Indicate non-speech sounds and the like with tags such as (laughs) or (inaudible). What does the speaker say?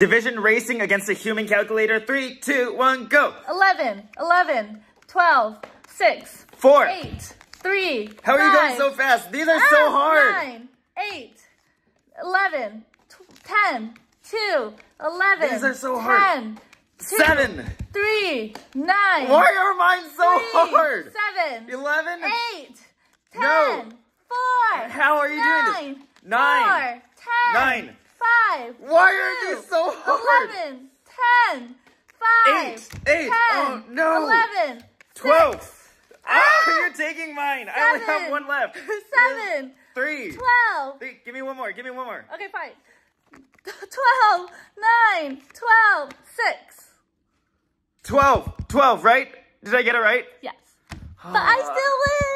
Division racing against a human calculator. Three, two, one, go. 11, 11, 12, 6, 4, 8, 3, How are you going so fast? These are so ah, hard. 9, 8, 11, 10, 2, 11. These are so hard. 10, two, 7, 3, 9. Why are mine so three, hard? 7, 11, 8, 10, no. 4. How are you nine, doing this? 9, 4, 10, 9. Five. Why two, are you so hard? Eleven. Ten. Five. Eight. Eight. 10, oh, no. Eleven. Twelve. Six, ah, ah you're taking mine. Seven, I only have one left. Seven. Three. Twelve. Three. Give me one more. Give me one more. Okay, fine. (laughs) Twelve. Nine. Twelve. Six. Twelve. Twelve, right? Did I get it right? Yes. Ah. But I still win.